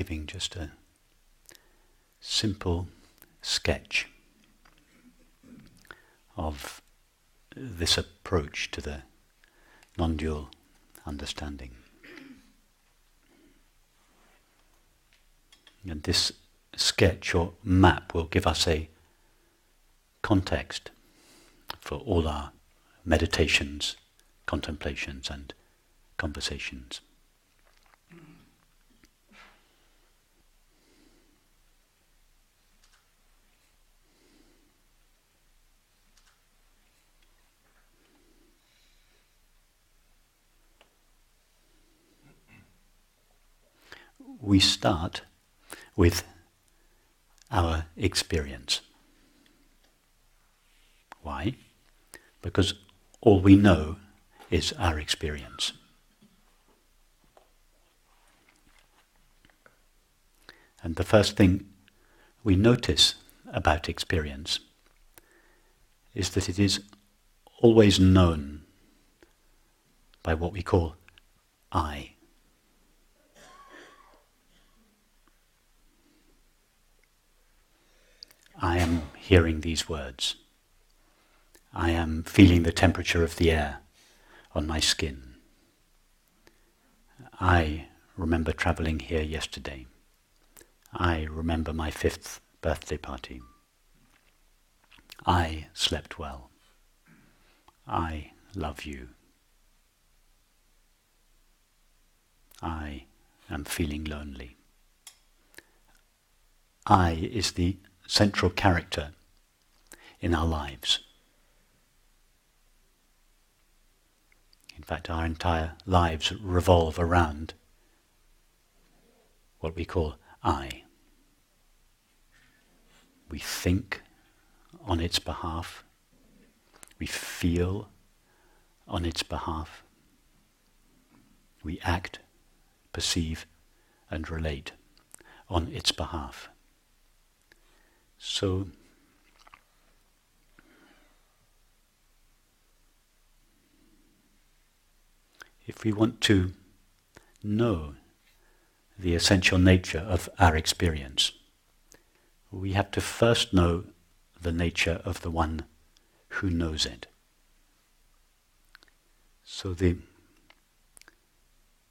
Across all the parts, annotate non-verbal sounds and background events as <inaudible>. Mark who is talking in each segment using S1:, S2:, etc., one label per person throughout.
S1: giving just a simple sketch of this approach to the non dual understanding. And this sketch or map will give us a context for all our meditations, contemplations, and conversations. We start with our experience. Why? Because all we know is our experience. And the first thing we notice about experience is that it is always known by what we call I. I am hearing these words. I am feeling the temperature of the air on my skin. I remember traveling here yesterday. I remember my fifth birthday party. I slept well. I love you. I am feeling lonely. I is the central character in our lives. In fact, our entire lives revolve around what we call I. We think on its behalf. We feel on its behalf. We act, perceive, and relate on its behalf. So, if we want to know the essential nature of our experience, we have to first know the nature of the one who knows it. So the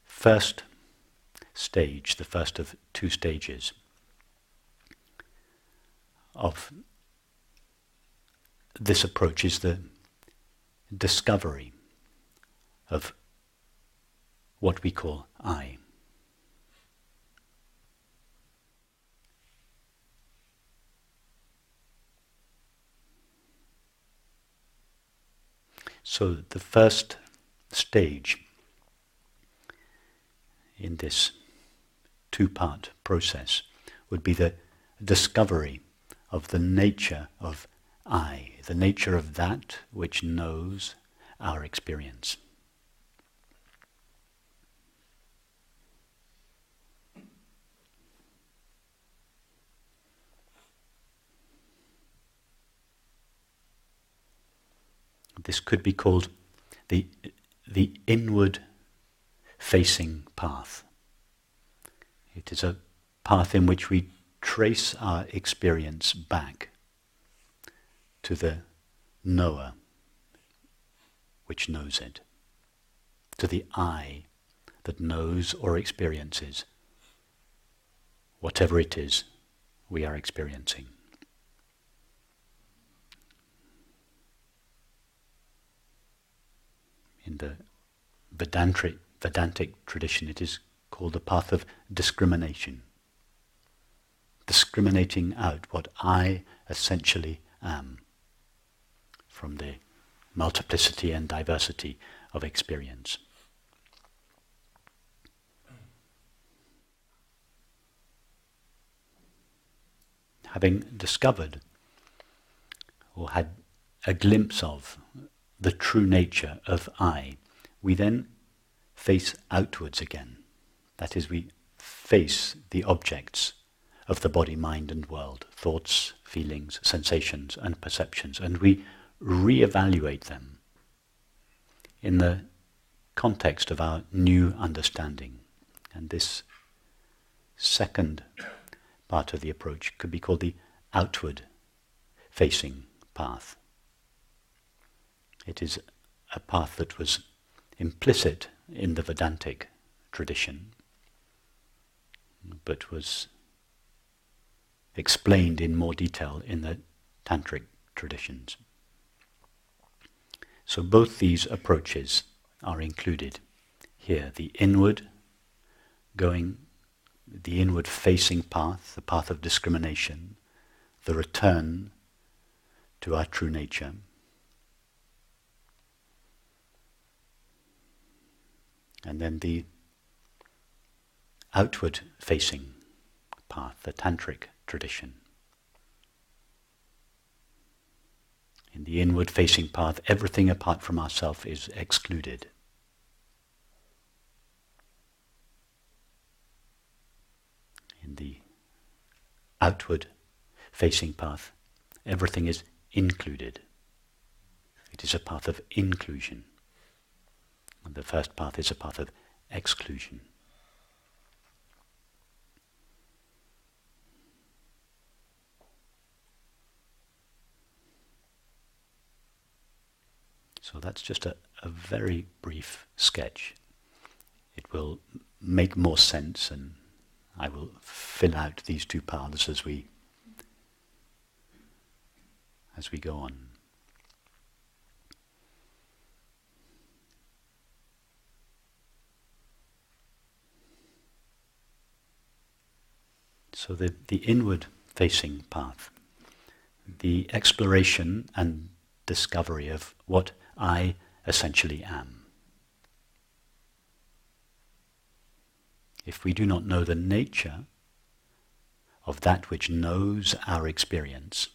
S1: first stage, the first of two stages, of this approach is the discovery of what we call I. So the first stage in this two-part process would be the discovery of the nature of I, the nature of that which knows our experience. This could be called the, the inward facing path. It is a path in which we trace our experience back to the knower which knows it, to the I that knows or experiences whatever it is we are experiencing. In the Vedantic, Vedantic tradition, it is called the path of discrimination discriminating out what I essentially am from the multiplicity and diversity of experience. Having discovered or had a glimpse of the true nature of I, we then face outwards again. That is, we face the objects of the body, mind, and world thoughts, feelings, sensations, and perceptions, and we re-evaluate them in the context of our new understanding. And this second part of the approach could be called the outward facing path. It is a path that was implicit in the Vedantic tradition, but was explained in more detail in the Tantric traditions. So both these approaches are included here. The inward, going, the inward facing path, the path of discrimination, the return to our true nature. And then the outward facing path, the tantric tradition. In the inward facing path, everything apart from ourself is excluded. In the outward facing path, everything is included. It is a path of inclusion. And the first path is a path of exclusion. So that's just a, a very brief sketch. It will make more sense and I will fill out these two paths as we as we go on. So the, the inward facing path, the exploration and discovery of what I essentially am. If we do not know the nature of that which knows our experience,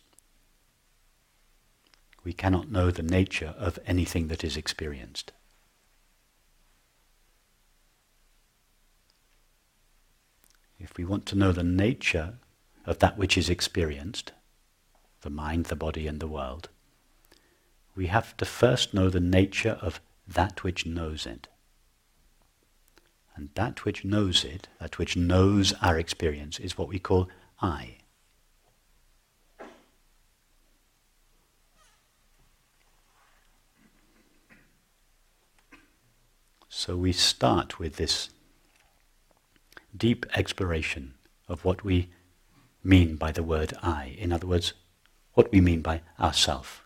S1: we cannot know the nature of anything that is experienced. If we want to know the nature of that which is experienced, the mind, the body, and the world, we have to first know the nature of that which knows it. And that which knows it, that which knows our experience, is what we call I. So we start with this deep exploration of what we mean by the word I. In other words, what we mean by ourself.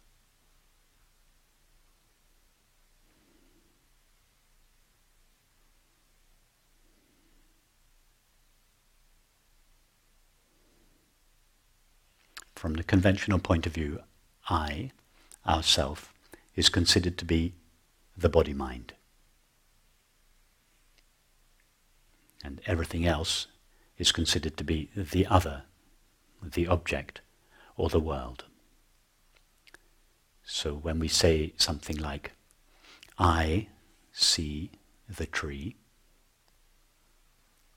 S1: From the conventional point of view, I, ourself, is considered to be the body-mind. And everything else is considered to be the other, the object, or the world. So when we say something like, I see the tree,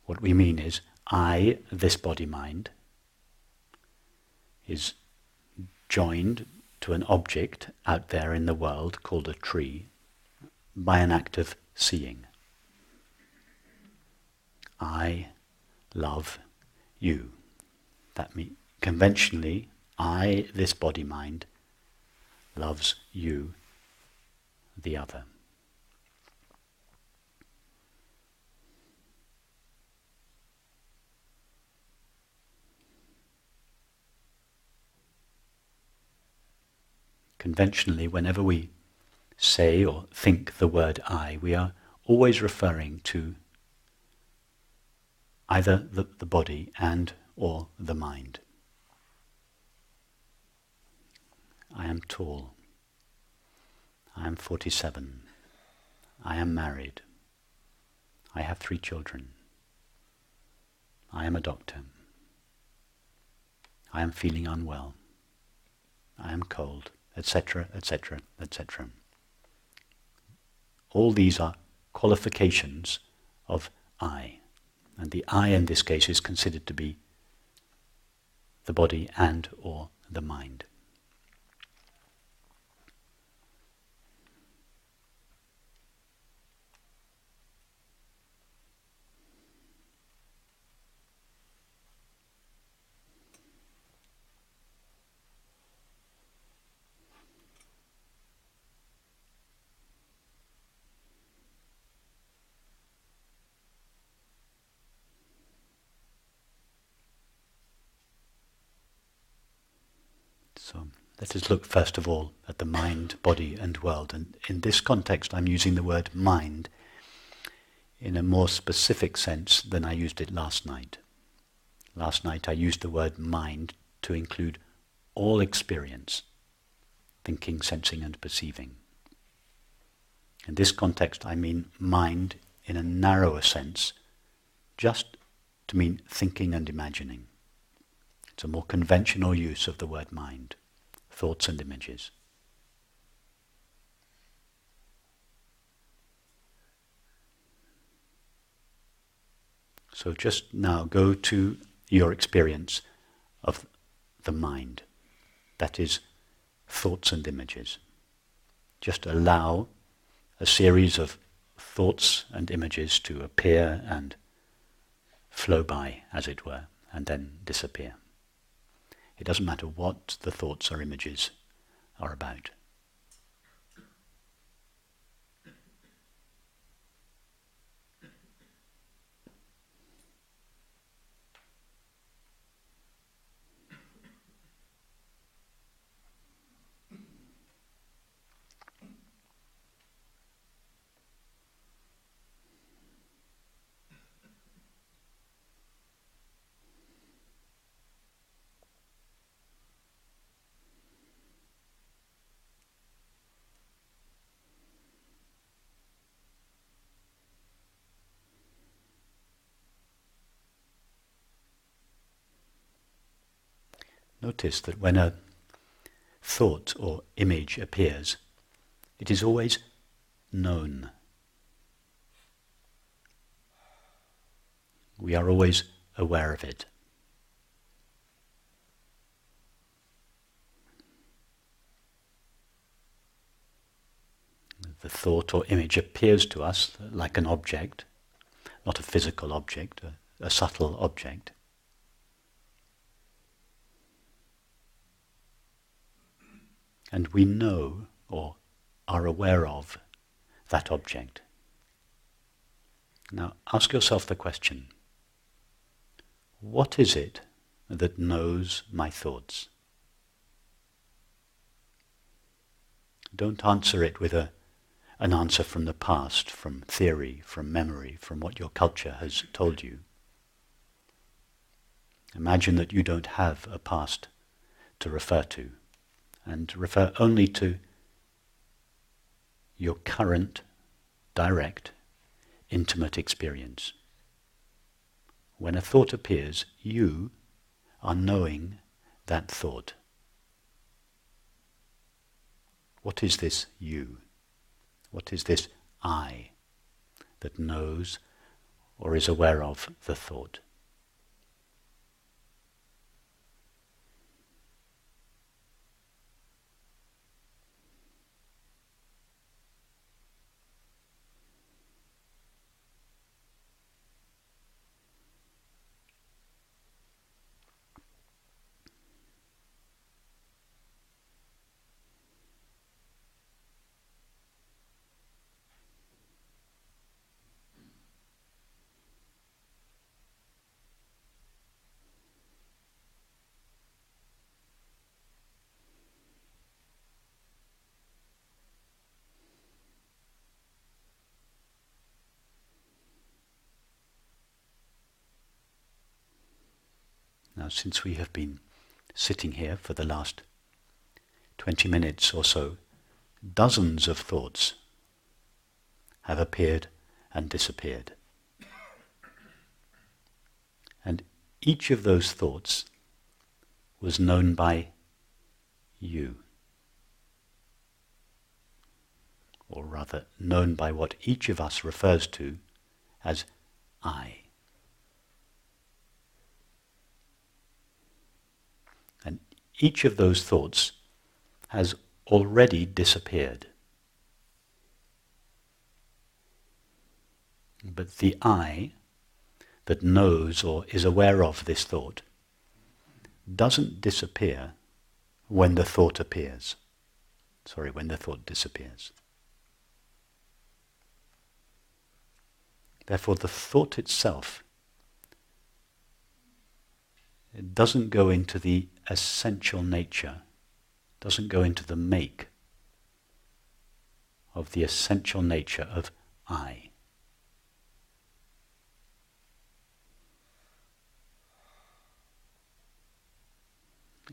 S1: what we mean is, I, this body-mind, is joined to an object out there in the world called a tree by an act of seeing. I love you. That means conventionally, I, this body mind, loves you, the other. Conventionally, whenever we say or think the word I, we are always referring to either the, the body and or the mind. I am tall. I am 47. I am married. I have three children. I am a doctor. I am feeling unwell. I am cold etc., etc., etc. All these are qualifications of I. And the I in this case is considered to be the body and or the mind. Let us look first of all at the mind, body, and world. And in this context, I'm using the word mind in a more specific sense than I used it last night. Last night I used the word mind to include all experience, thinking, sensing, and perceiving. In this context, I mean mind in a narrower sense, just to mean thinking and imagining. It's a more conventional use of the word mind, thoughts and images. So just now go to your experience of the mind. That is thoughts and images. Just allow a series of thoughts and images to appear and flow by, as it were, and then disappear. It doesn't matter what the thoughts or images are about. Notice that when a thought or image appears, it is always known. We are always aware of it. The thought or image appears to us like an object, not a physical object, a, a subtle object. And we know or are aware of that object. Now ask yourself the question what is it that knows my thoughts? Don't answer it with a, an answer from the past, from theory, from memory, from what your culture has told you. Imagine that you don't have a past to refer to and refer only to your current, direct, intimate experience. When a thought appears, you are knowing that thought. What is this you? What is this I that knows or is aware of the thought? Now, since we have been sitting here for the last 20 minutes or so, dozens of thoughts have appeared and disappeared. And each of those thoughts was known by you. Or rather, known by what each of us refers to as I. each of those thoughts has already disappeared. But the I that knows or is aware of this thought doesn't disappear when the thought appears. Sorry, when the thought disappears. Therefore, the thought itself it doesn't go into the essential nature doesn't go into the make of the essential nature of I.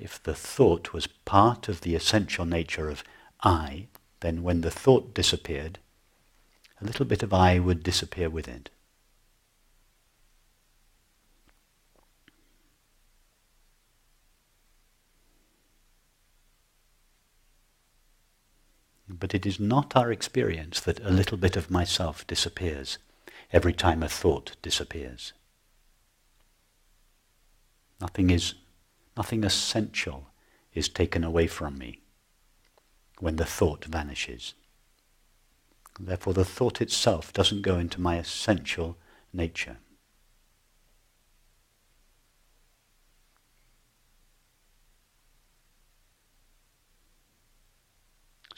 S1: If the thought was part of the essential nature of I, then when the thought disappeared, a little bit of I would disappear with it. But it is not our experience that a little bit of myself disappears every time a thought disappears. Nothing is, nothing essential is taken away from me when the thought vanishes. Therefore, the thought itself doesn't go into my essential nature.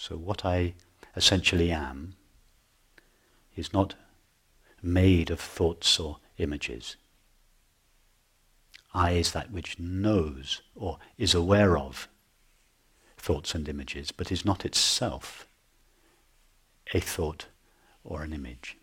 S1: So, what I essentially am is not made of thoughts or images. I is that which knows or is aware of thoughts and images, but is not itself a thought or an image.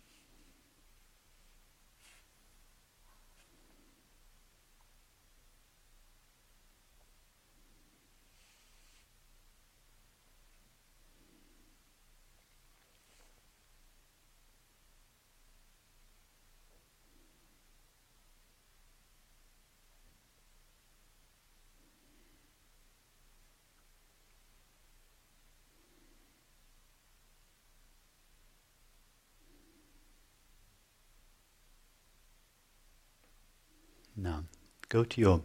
S1: Now, go to your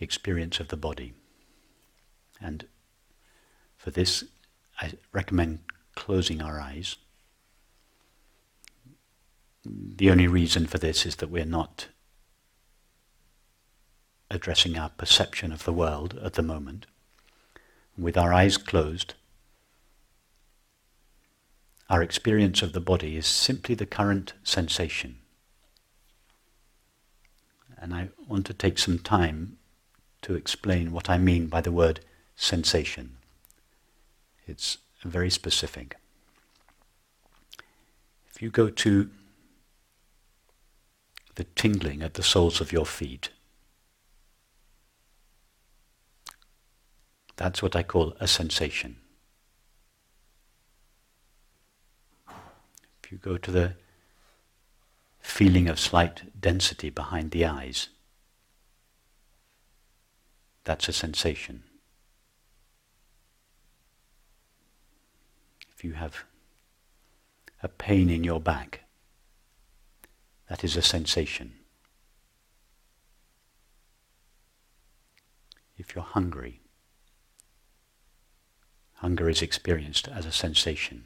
S1: experience of the body. And for this, I recommend closing our eyes. The only reason for this is that we're not addressing our perception of the world at the moment. With our eyes closed, our experience of the body is simply the current sensation. And I want to take some time to explain what I mean by the word sensation. It's very specific. If you go to the tingling at the soles of your feet, that's what I call a sensation. If you go to the feeling of slight density behind the eyes. That's a sensation. If you have a pain in your back, that is a sensation. If you're hungry, hunger is experienced as a sensation.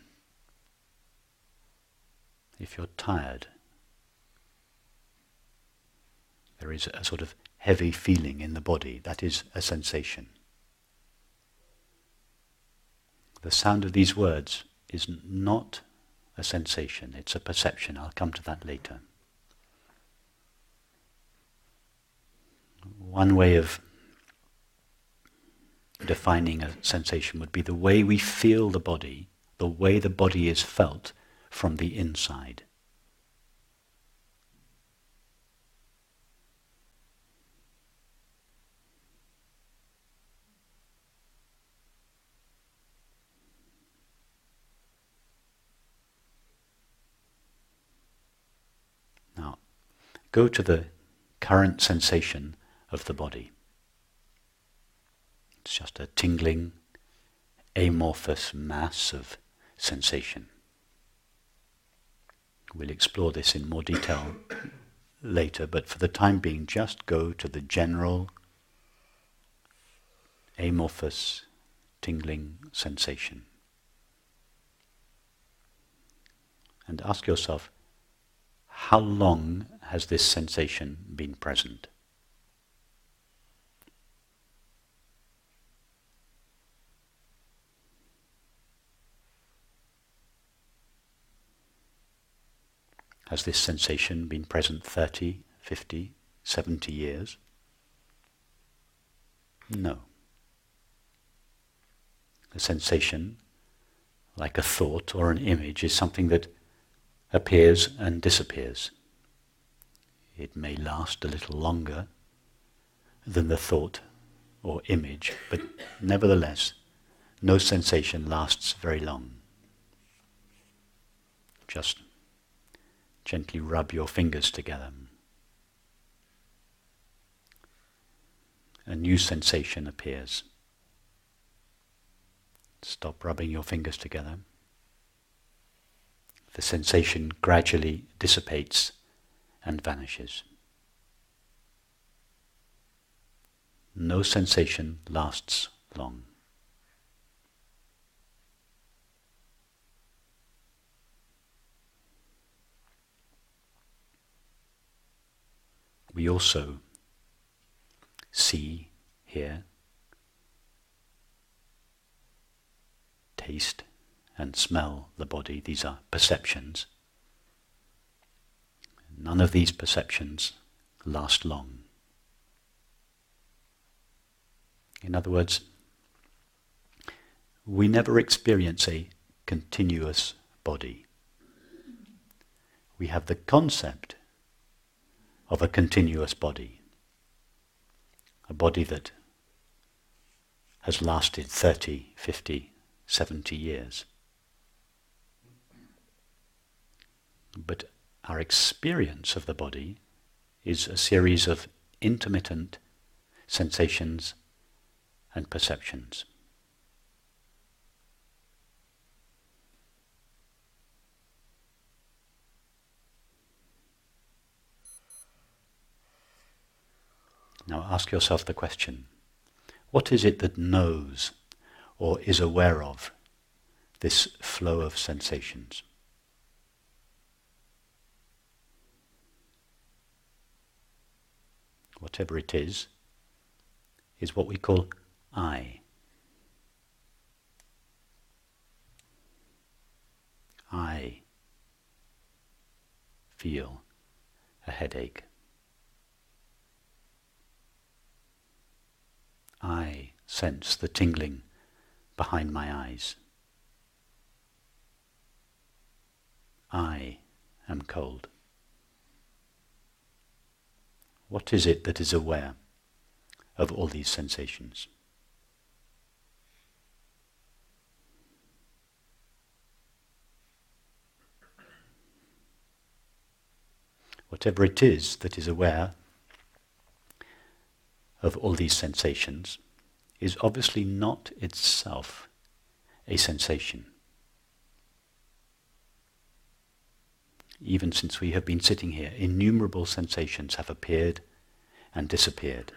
S1: If you're tired, there is a sort of heavy feeling in the body. That is a sensation. The sound of these words is not a sensation, it's a perception. I'll come to that later. One way of defining a sensation would be the way we feel the body, the way the body is felt from the inside. Go to the current sensation of the body. It's just a tingling, amorphous mass of sensation. We'll explore this in more detail <coughs> later, but for the time being, just go to the general amorphous tingling sensation. And ask yourself, how long has this sensation been present? Has this sensation been present 30, 50, 70 years? No. A sensation, like a thought or an image, is something that appears and disappears. It may last a little longer than the thought or image, but nevertheless, no sensation lasts very long. Just gently rub your fingers together. A new sensation appears. Stop rubbing your fingers together. The sensation gradually dissipates and vanishes. No sensation lasts long. We also see, hear, taste, and smell the body. These are perceptions. None of these perceptions last long. In other words, we never experience a continuous body. We have the concept of a continuous body, a body that has lasted 30, 50, 70 years. But our experience of the body is a series of intermittent sensations and perceptions. Now ask yourself the question what is it that knows or is aware of this flow of sensations? Whatever it is, is what we call I. I feel a headache. I sense the tingling behind my eyes. I am cold. What is it that is aware of all these sensations? Whatever it is that is aware of all these sensations is obviously not itself a sensation. Even since we have been sitting here, innumerable sensations have appeared and disappeared.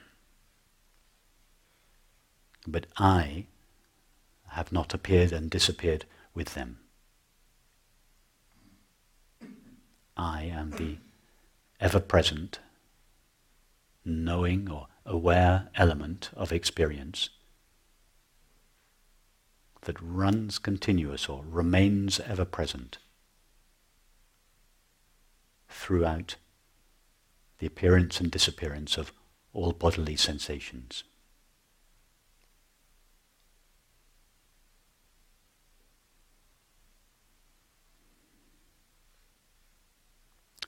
S1: But I have not appeared and disappeared with them. I am the ever present, knowing or aware element of experience that runs continuous or remains ever present throughout the appearance and disappearance of all bodily sensations.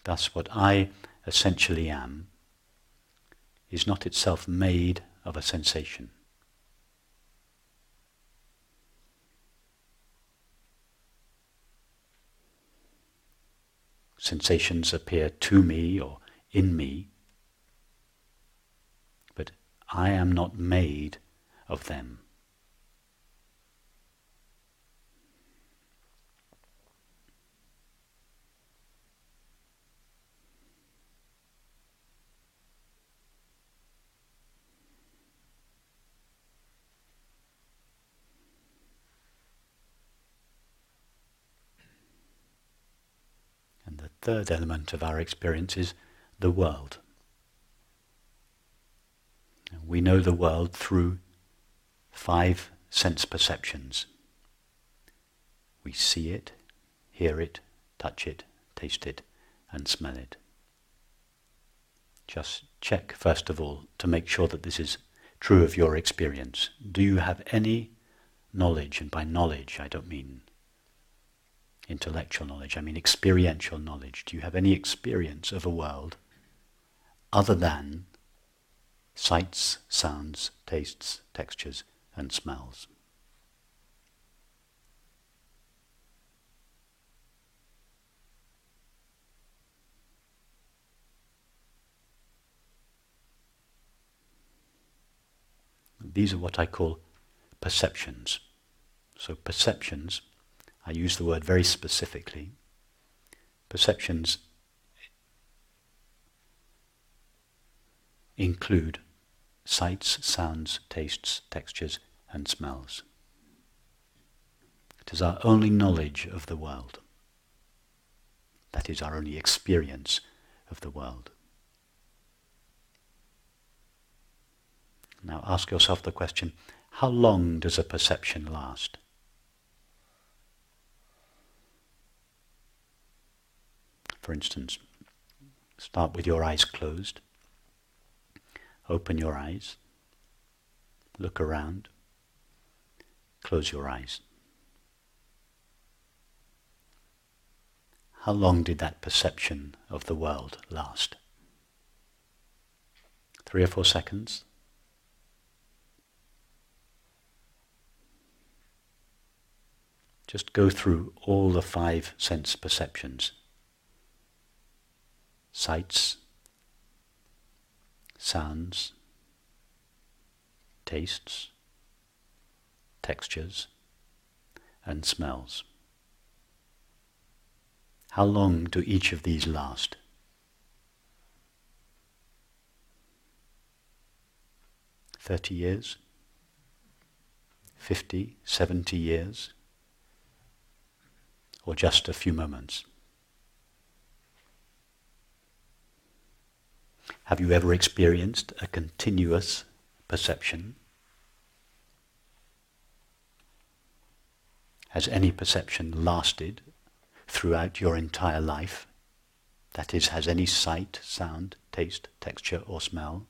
S1: Thus, what I essentially am is not itself made of a sensation. Sensations appear to me or in me, but I am not made of them. Third element of our experience is the world. We know the world through five sense perceptions. We see it, hear it, touch it, taste it, and smell it. Just check, first of all, to make sure that this is true of your experience. Do you have any knowledge, and by knowledge I don't mean intellectual knowledge, I mean experiential knowledge. Do you have any experience of a world other than sights, sounds, tastes, textures, and smells? These are what I call perceptions. So perceptions, I use the word very specifically. Perceptions include sights, sounds, tastes, textures, and smells. It is our only knowledge of the world. That is our only experience of the world. Now ask yourself the question, how long does a perception last? For instance, start with your eyes closed. Open your eyes. Look around. Close your eyes. How long did that perception of the world last? Three or four seconds? Just go through all the five sense perceptions sights, sounds, tastes, textures, and smells. How long do each of these last? Thirty years? Fifty, seventy years? or just a few moments? Have you ever experienced a continuous perception? Has any perception lasted throughout your entire life? That is, has any sight, sound, taste, texture, or smell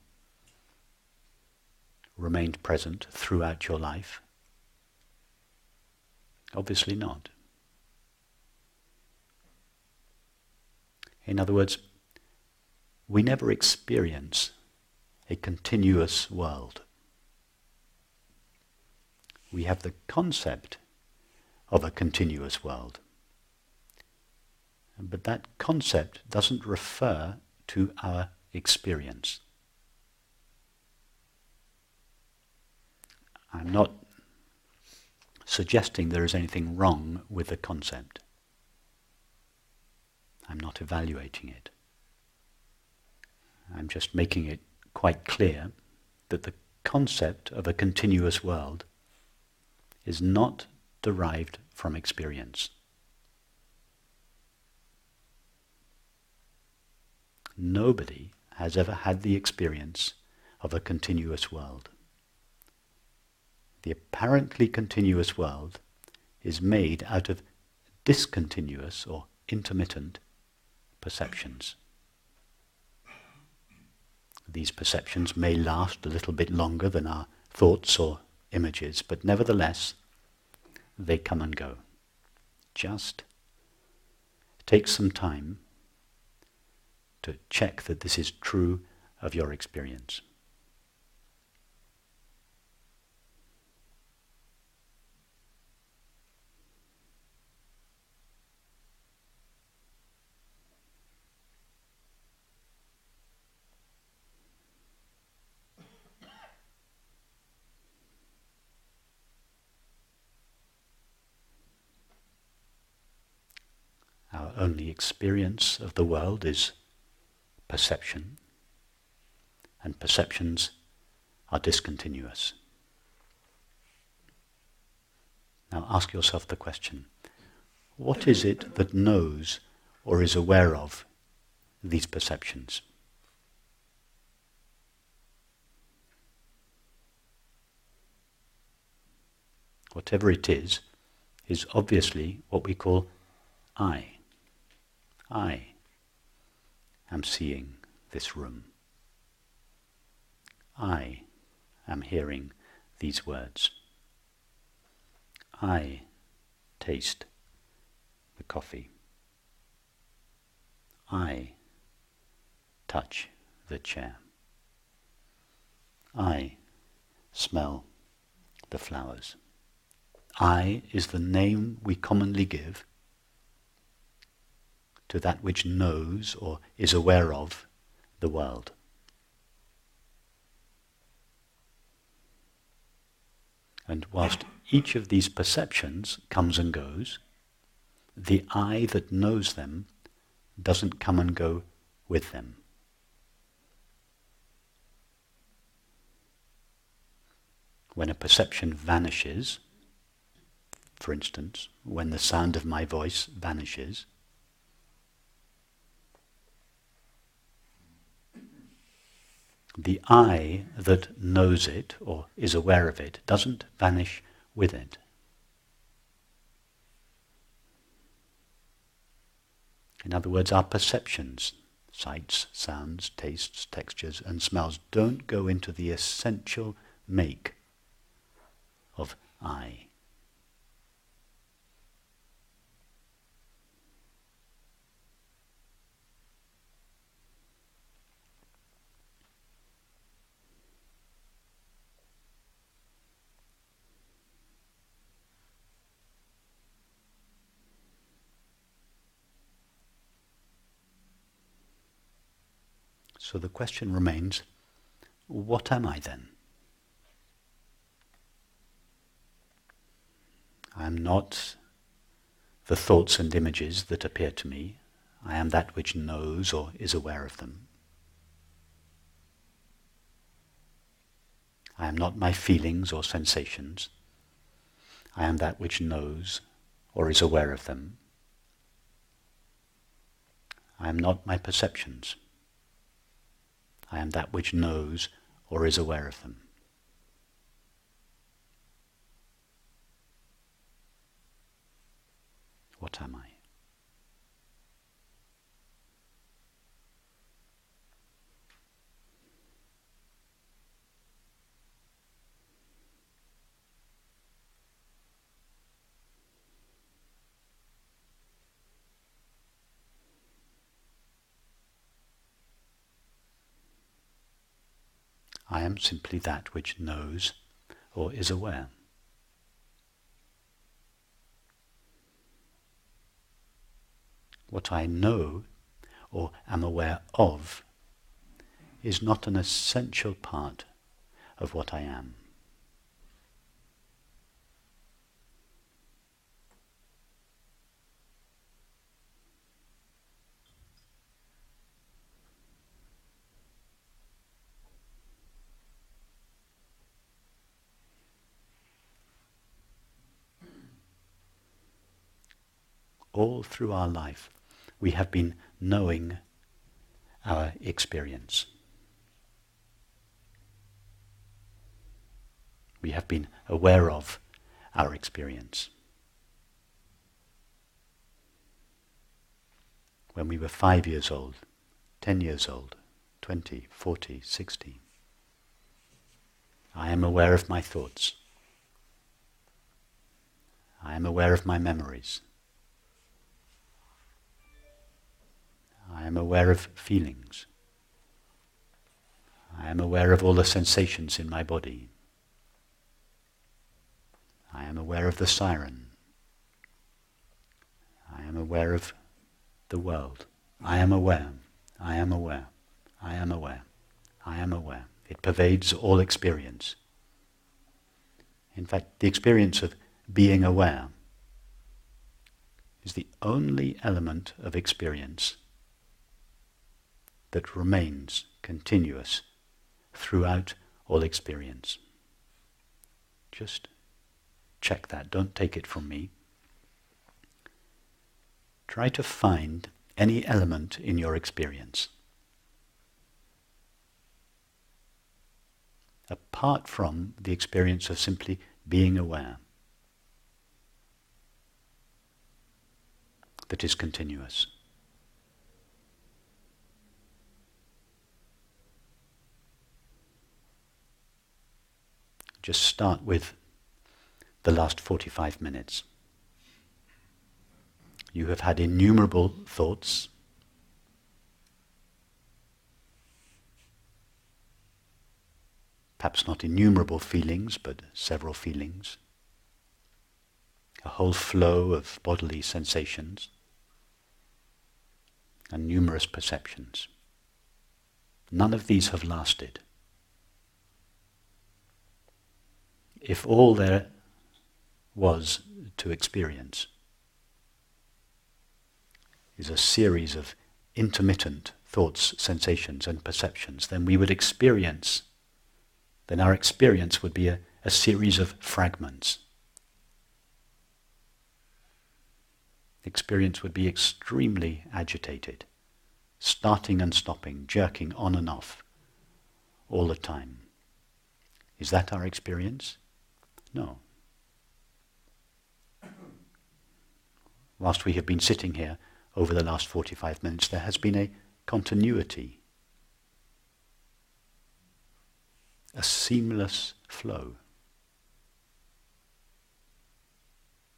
S1: remained present throughout your life? Obviously not. In other words, we never experience a continuous world. We have the concept of a continuous world. But that concept doesn't refer to our experience. I'm not suggesting there is anything wrong with the concept. I'm not evaluating it. I'm just making it quite clear that the concept of a continuous world is not derived from experience. Nobody has ever had the experience of a continuous world. The apparently continuous world is made out of discontinuous or intermittent perceptions. These perceptions may last a little bit longer than our thoughts or images, but nevertheless, they come and go. Just take some time to check that this is true of your experience. only experience of the world is perception, and perceptions are discontinuous. Now ask yourself the question what is it that knows or is aware of these perceptions? Whatever it is, is obviously what we call I. I am seeing this room. I am hearing these words. I taste the coffee. I touch the chair. I smell the flowers. I is the name we commonly give to that which knows or is aware of the world. And whilst each of these perceptions comes and goes, the I that knows them doesn't come and go with them. When a perception vanishes, for instance, when the sound of my voice vanishes, the I that knows it or is aware of it doesn't vanish with it. In other words, our perceptions, sights, sounds, tastes, textures, and smells, don't go into the essential make of I. So the question remains, what am I then? I am not the thoughts and images that appear to me. I am that which knows or is aware of them. I am not my feelings or sensations. I am that which knows or is aware of them. I am not my perceptions. I am that which knows or is aware of them. What am I? I am simply that which knows or is aware. What I know or am aware of is not an essential part of what I am. All through our life, we have been knowing our experience. We have been aware of our experience. When we were five years old, ten years old, twenty, forty, sixty, I am aware of my thoughts. I am aware of my memories. I am aware of feelings. I am aware of all the sensations in my body. I am aware of the siren. I am aware of the world. I am aware. I am aware. I am aware. I am aware. It pervades all experience. In fact, the experience of being aware is the only element of experience that remains continuous throughout all experience. Just check that. Don't take it from me. Try to find any element in your experience. Apart from the experience of simply being aware, that is continuous. Just start with the last 45 minutes. You have had innumerable thoughts. Perhaps not innumerable feelings, but several feelings. A whole flow of bodily sensations and numerous perceptions. None of these have lasted. If all there was to experience is a series of intermittent thoughts, sensations, and perceptions, then we would experience, then our experience would be a, a series of fragments. Experience would be extremely agitated, starting and stopping, jerking on and off all the time. Is that our experience? No. Whilst we have been sitting here over the last 45 minutes, there has been a continuity, a seamless flow.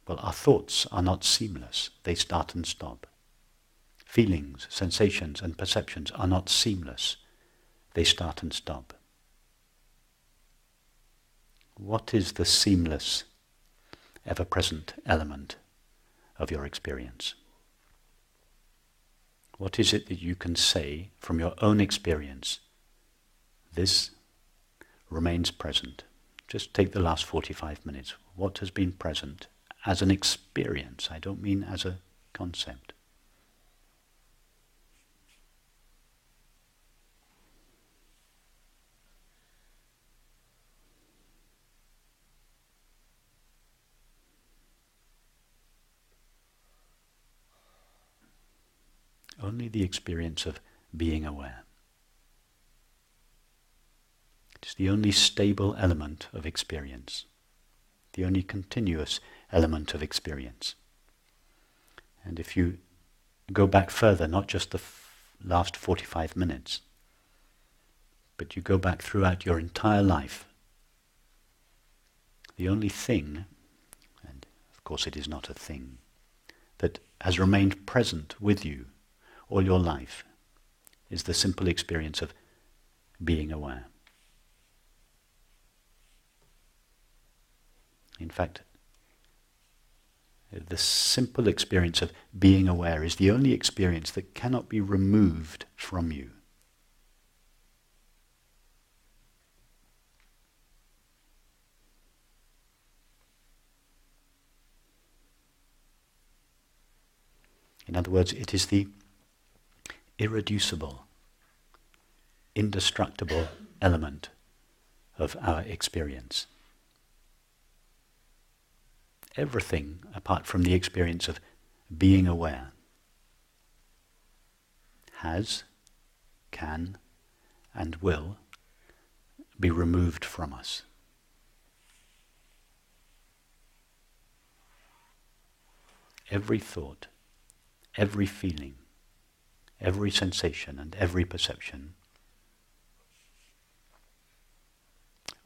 S1: Well, our thoughts are not seamless, they start and stop. Feelings, sensations, and perceptions are not seamless, they start and stop. What is the seamless, ever present element of your experience? What is it that you can say from your own experience? This remains present. Just take the last 45 minutes. What has been present as an experience? I don't mean as a concept. Only the experience of being aware. It is the only stable element of experience, the only continuous element of experience. And if you go back further, not just the f- last 45 minutes, but you go back throughout your entire life, the only thing, and of course it is not a thing, that has remained present with you all your life is the simple experience of being aware. In fact, the simple experience of being aware is the only experience that cannot be removed from you. In other words, it is the irreducible, indestructible element of our experience. Everything apart from the experience of being aware has, can, and will be removed from us. Every thought, every feeling, every sensation and every perception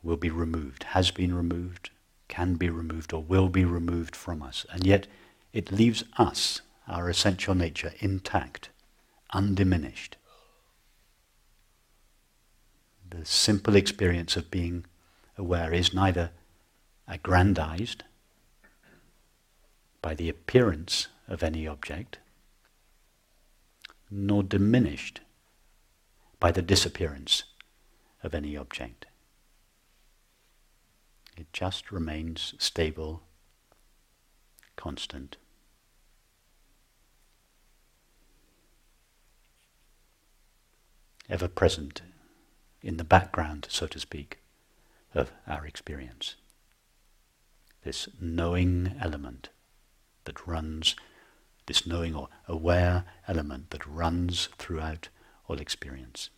S1: will be removed, has been removed, can be removed, or will be removed from us. And yet it leaves us, our essential nature, intact, undiminished. The simple experience of being aware is neither aggrandized by the appearance of any object, nor diminished by the disappearance of any object. It just remains stable, constant. Ever present in the background, so to speak, of our experience. This knowing element that runs this knowing or aware element that runs throughout all experience.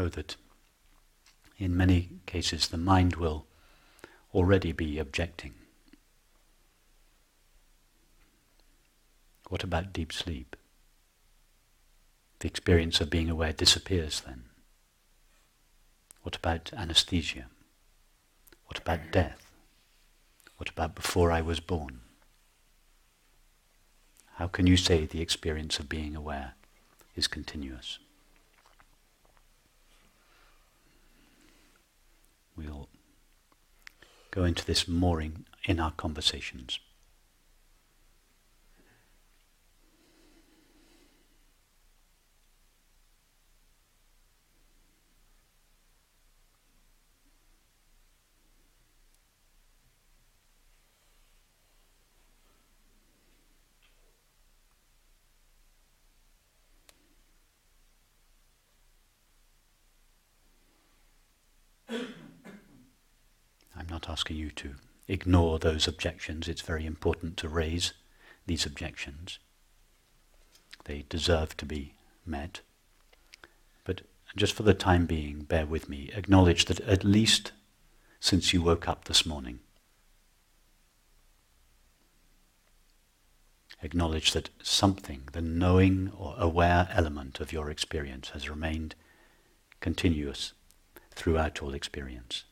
S1: Know that in many cases the mind will already be objecting. What about deep sleep? The experience of being aware disappears then. What about anesthesia? What about death? What about before I was born? How can you say the experience of being aware is continuous? We'll go into this more in, in our conversations. Asking you to ignore those objections. It's very important to raise these objections. They deserve to be met. But just for the time being, bear with me. Acknowledge that at least since you woke up this morning, acknowledge that something, the knowing or aware element of your experience, has remained continuous throughout all experience.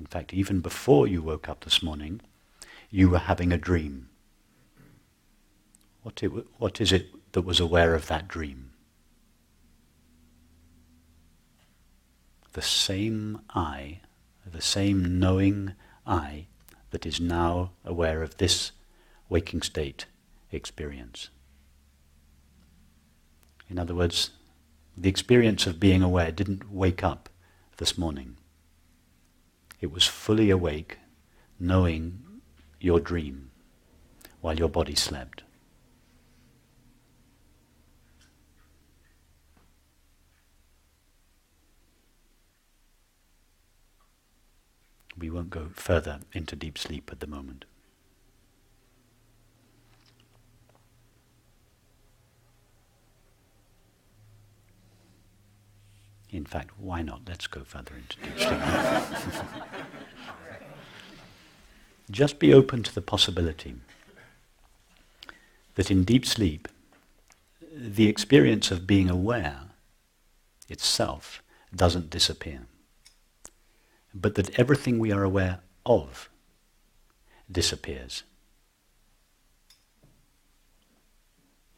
S1: In fact, even before you woke up this morning, you were having a dream. What, it, what is it that was aware of that dream? The same I, the same knowing I that is now aware of this waking state experience. In other words, the experience of being aware didn't wake up this morning. It was fully awake, knowing your dream while your body slept. We won't go further into deep sleep at the moment. In fact, why not? Let's go further into deep sleep. <laughs> Just be open to the possibility that in deep sleep, the experience of being aware itself doesn't disappear, but that everything we are aware of disappears,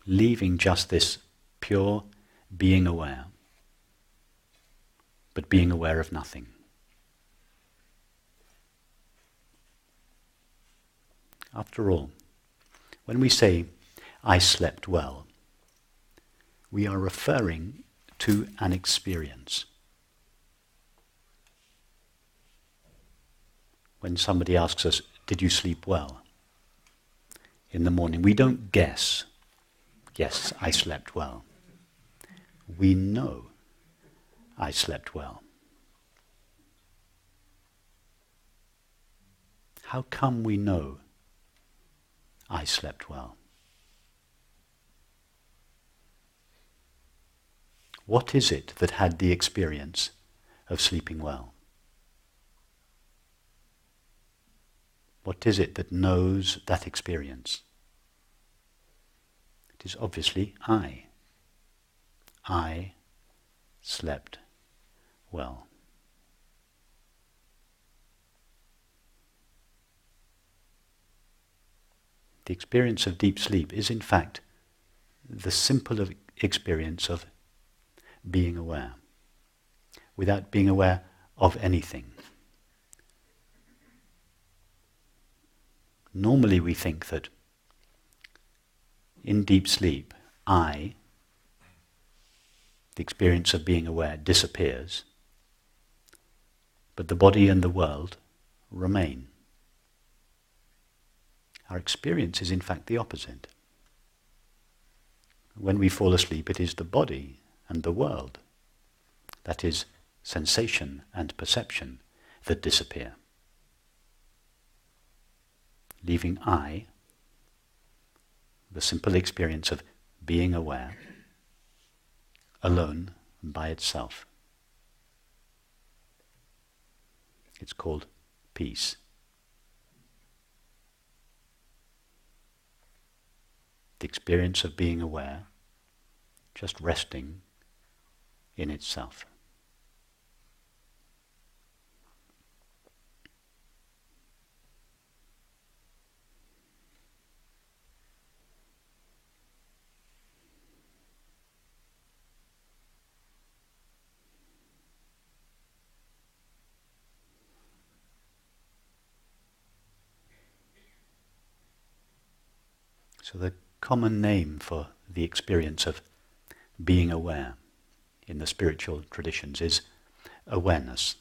S1: leaving just this pure being aware but being aware of nothing. After all, when we say, I slept well, we are referring to an experience. When somebody asks us, Did you sleep well? in the morning, we don't guess, Yes, I slept well. We know I slept well. How come we know I slept well? What is it that had the experience of sleeping well? What is it that knows that experience? It is obviously I. I slept well. The experience of deep sleep is, in fact, the simple experience of being aware, without being aware of anything. Normally, we think that in deep sleep, I, the experience of being aware, disappears but the body and the world remain. Our experience is in fact the opposite. When we fall asleep, it is the body and the world, that is, sensation and perception, that disappear, leaving I, the simple experience of being aware, alone and by itself. It's called peace. The experience of being aware, just resting in itself. So, the common name for the experience of being aware in the spiritual traditions is awareness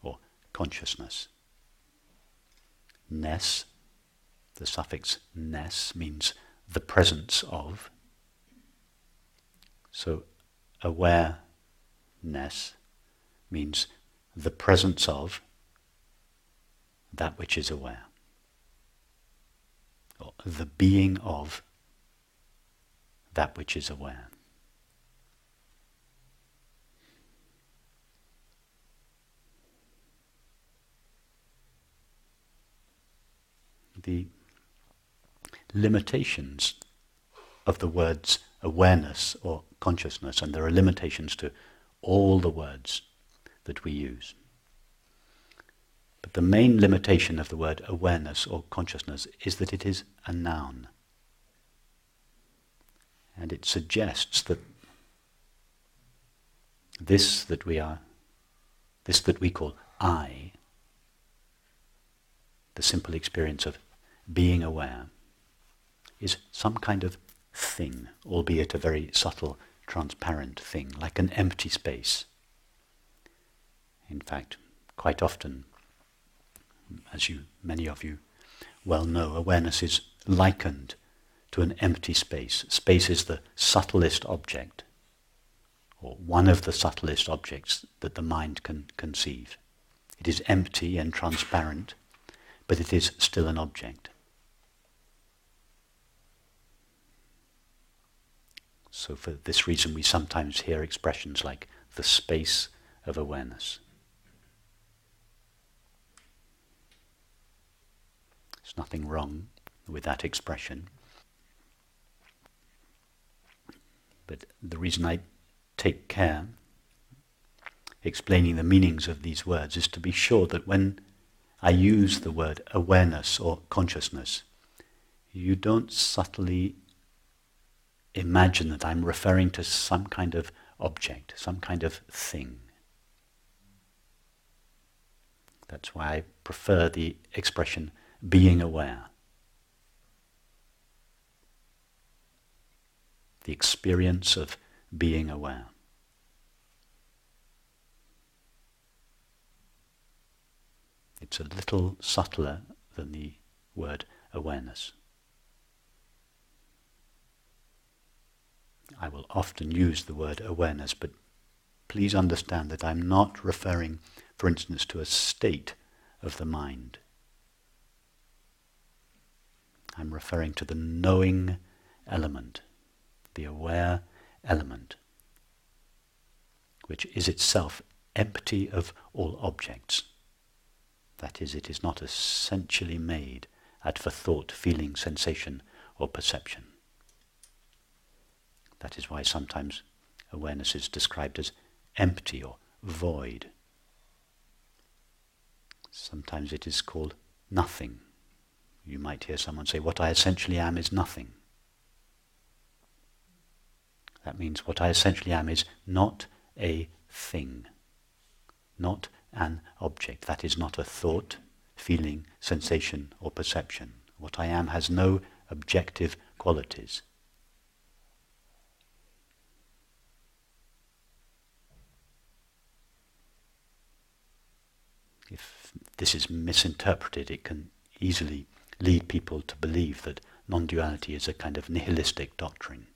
S1: or consciousness. Ness, the suffix ness, means the presence of. So, awareness means the presence of that which is aware the being of that which is aware. The limitations of the words awareness or consciousness, and there are limitations to all the words that we use. But the main limitation of the word awareness or consciousness is that it is a noun. And it suggests that this that we are, this that we call I, the simple experience of being aware, is some kind of thing, albeit a very subtle, transparent thing, like an empty space. In fact, quite often as you, many of you well know, awareness is likened to an empty space. Space is the subtlest object, or one of the subtlest objects that the mind can conceive. It is empty and transparent, but it is still an object. So, for this reason, we sometimes hear expressions like the space of awareness. Nothing wrong with that expression. But the reason I take care explaining the meanings of these words is to be sure that when I use the word awareness or consciousness, you don't subtly imagine that I'm referring to some kind of object, some kind of thing. That's why I prefer the expression being aware. The experience of being aware. It's a little subtler than the word awareness. I will often use the word awareness, but please understand that I'm not referring, for instance, to a state of the mind. I'm referring to the knowing element, the aware element, which is itself empty of all objects. That is, it is not essentially made at for thought, feeling, sensation, or perception. That is why sometimes awareness is described as empty or void. Sometimes it is called nothing you might hear someone say, What I essentially am is nothing. That means what I essentially am is not a thing, not an object. That is not a thought, feeling, sensation, or perception. What I am has no objective qualities. If this is misinterpreted, it can easily lead people to believe that non-duality is a kind of nihilistic doctrine.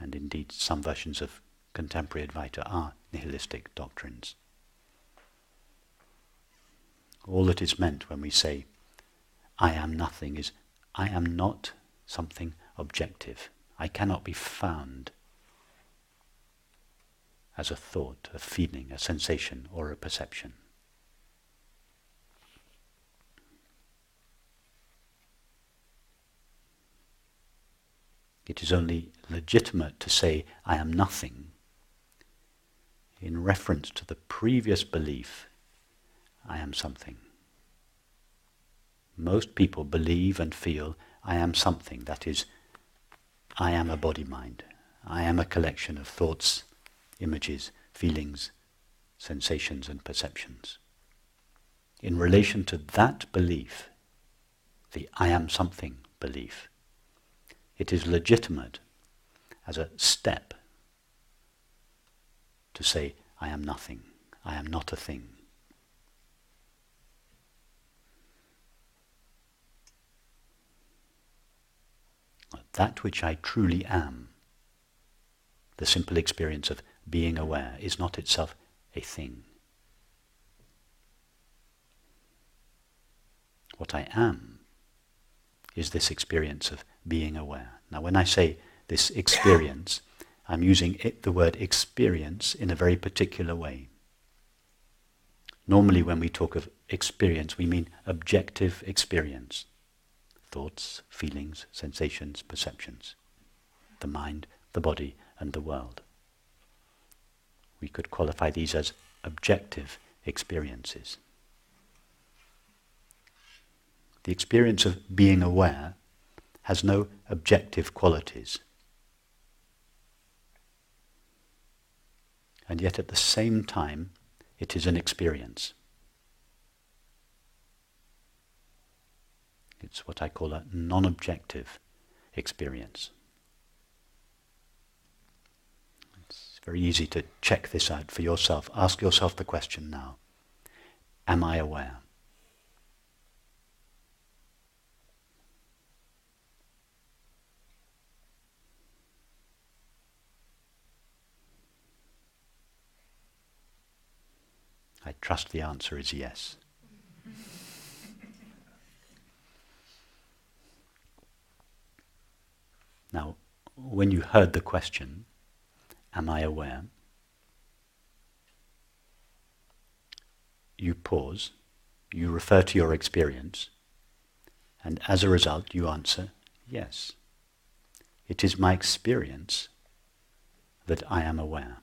S1: And indeed, some versions of contemporary Advaita are nihilistic doctrines. All that is meant when we say, I am nothing, is I am not something objective. I cannot be found. as a thought, a feeling, a sensation, or a perception. It is only legitimate to say, I am nothing, in reference to the previous belief, I am something. Most people believe and feel, I am something, that is, I am a body mind. I am a collection of thoughts, images, feelings, sensations, and perceptions. In relation to that belief, the I am something belief, it is legitimate as a step to say, I am nothing, I am not a thing. That which I truly am, the simple experience of being aware, is not itself a thing. What I am is this experience of being aware. Now, when I say this experience, <coughs> I'm using it, the word experience in a very particular way. Normally, when we talk of experience, we mean objective experience thoughts, feelings, sensations, perceptions, the mind, the body, and the world. We could qualify these as objective experiences. The experience of being aware has no objective qualities. And yet at the same time, it is an experience. It's what I call a non objective experience. It's very easy to check this out for yourself. Ask yourself the question now Am I aware? I trust the answer is yes. Now, when you heard the question, Am I aware? You pause, you refer to your experience, and as a result, you answer, Yes. It is my experience that I am aware.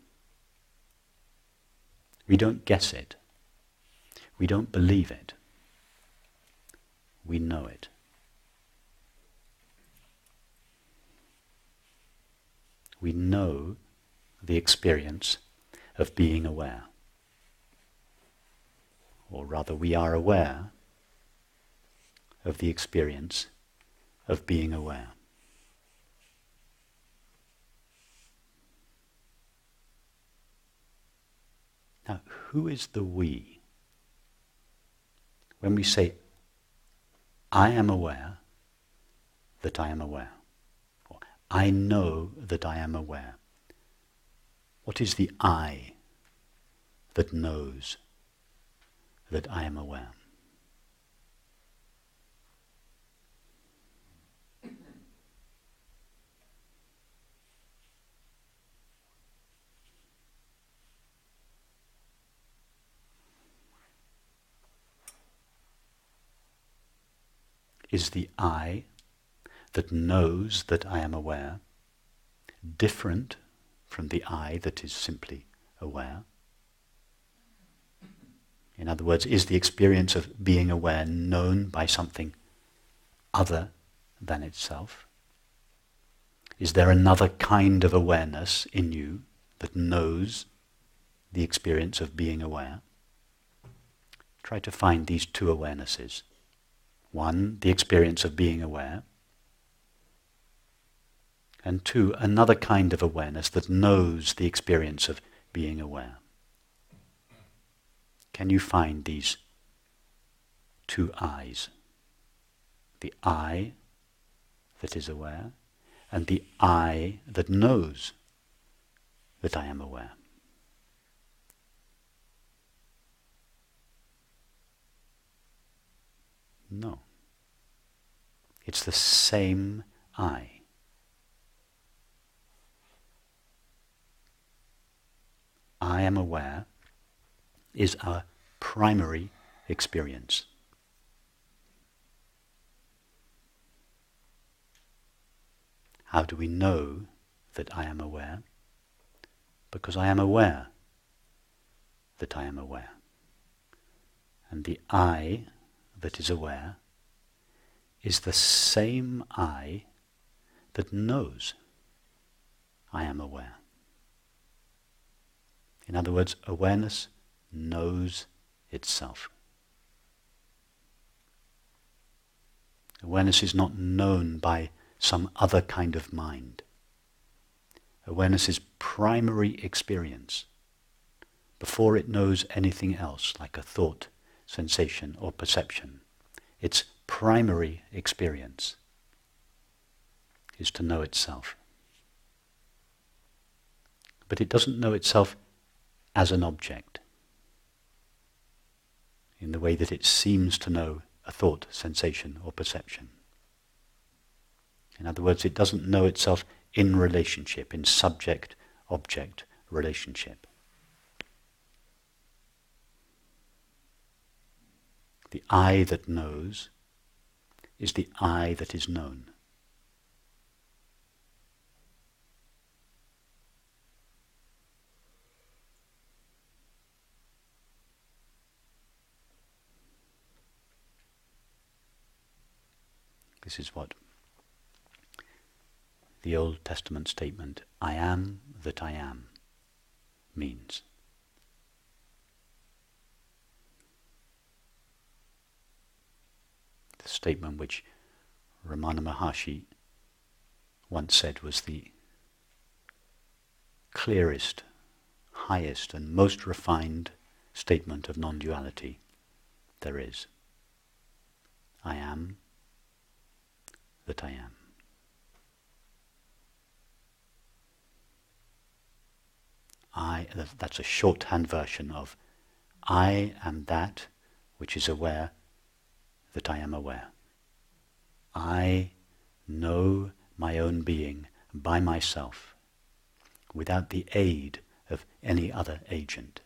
S1: We don't guess it. We don't believe it. We know it. we know the experience of being aware. Or rather, we are aware of the experience of being aware. Now, who is the we? When we say, I am aware that I am aware. or I know that I am aware. What is the I that knows that I am aware? Is the I that knows that I am aware, different from the I that is simply aware? In other words, is the experience of being aware known by something other than itself? Is there another kind of awareness in you that knows the experience of being aware? Try to find these two awarenesses. One, the experience of being aware, and two, another kind of awareness that knows the experience of being aware. Can you find these two eyes? The I that is aware and the I that knows that I am aware. No. It's the same I. I am aware is our primary experience. How do we know that I am aware? Because I am aware that I am aware. And the I that is aware is the same I that knows I am aware. In other words, awareness knows itself. Awareness is not known by some other kind of mind. Awareness is primary experience before it knows anything else, like a thought, sensation, or perception. Its primary experience is to know itself. But it doesn't know itself as an object in the way that it seems to know a thought, sensation, or perception. In other words, it doesn't know itself in relationship, in subject object relationship. The I that knows is the I that is known. This is what the Old Testament statement, I am that I am, means. The statement which Ramana Maharshi once said was the clearest, highest, and most refined statement of non duality there is. I am that I am. I, that's a shorthand version of I am that which is aware that I am aware. I know my own being by myself without the aid of any other agent.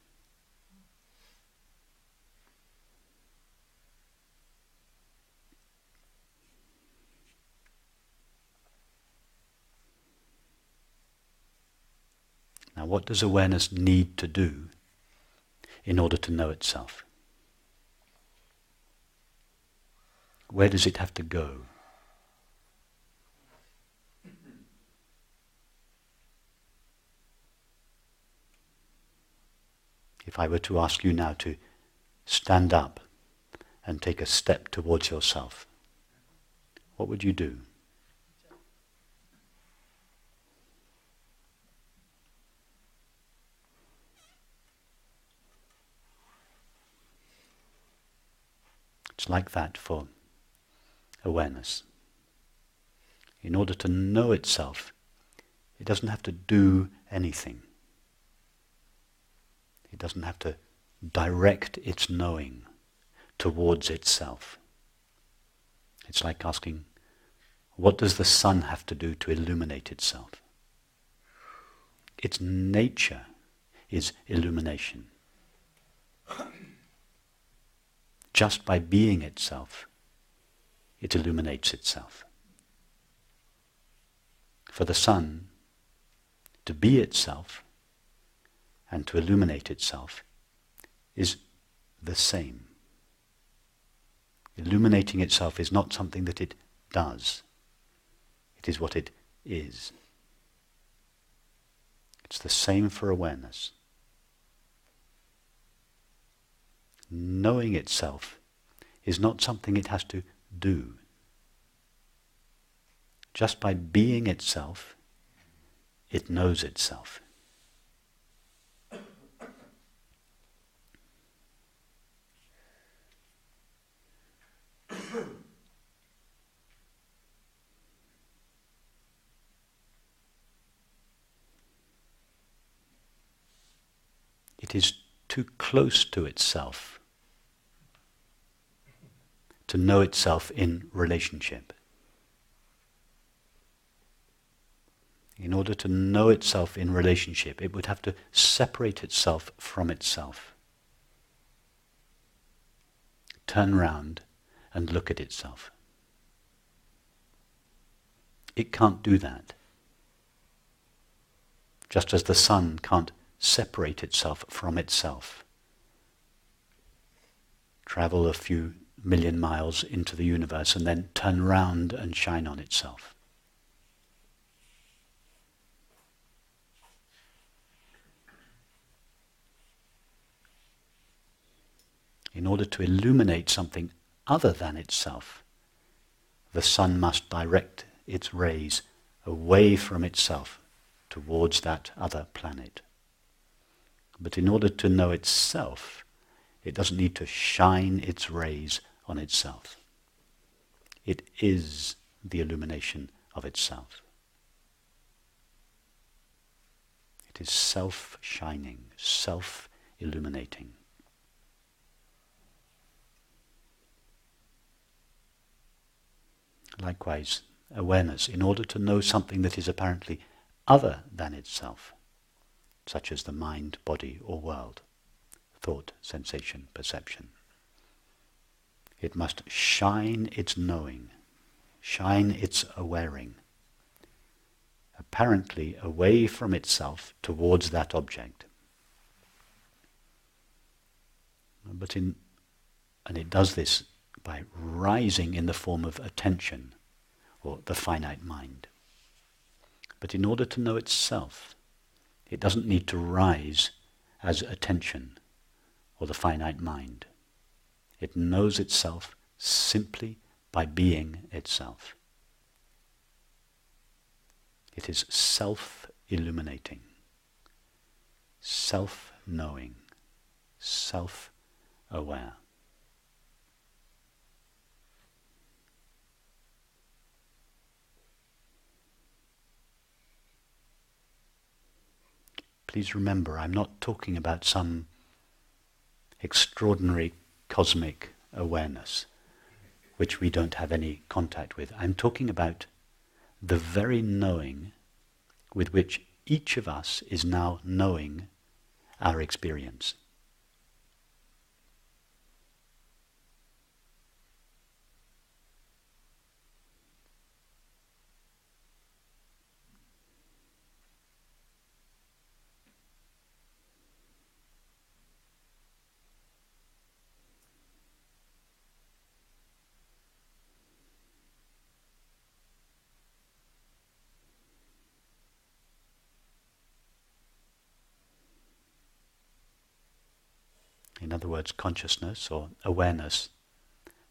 S1: Now, what does awareness need to do in order to know itself? Where does it have to go? If I were to ask you now to stand up and take a step towards yourself, what would you do? It's like that for awareness. In order to know itself, it doesn't have to do anything. It doesn't have to direct its knowing towards itself. It's like asking, what does the sun have to do to illuminate itself? Its nature is illumination just by being itself, it illuminates itself. For the sun to be itself and to illuminate itself is the same. Illuminating itself is not something that it does. It is what it is. It's the same for awareness. knowing itself is not something it has to do. Just by being itself, it knows itself. It is too close to itself to know itself in relationship. In order to know itself in relationship, it would have to separate itself from itself. Turn round and look at itself. It can't do that. Just as the sun can't separate itself from itself. Travel a few million miles into the universe and then turn round and shine on itself. In order to illuminate something other than itself, the sun must direct its rays away from itself towards that other planet. But in order to know itself, it doesn't need to shine its rays on itself. It is the illumination of itself. It is self shining, self illuminating. Likewise, awareness, in order to know something that is apparently other than itself, such as the mind, body, or world, thought, sensation, perception. It must shine its knowing, shine its awareing, apparently away from itself towards that object. But in, and it does this by rising in the form of attention or the finite mind. But in order to know itself, it doesn't need to rise as attention or the finite mind. It knows itself simply by being itself. It is self illuminating, self knowing, self aware. Please remember, I'm not talking about some extraordinary cosmic awareness which we don't have any contact with. I'm talking about the very knowing with which each of us is now knowing our experience. in other words, consciousness or awareness,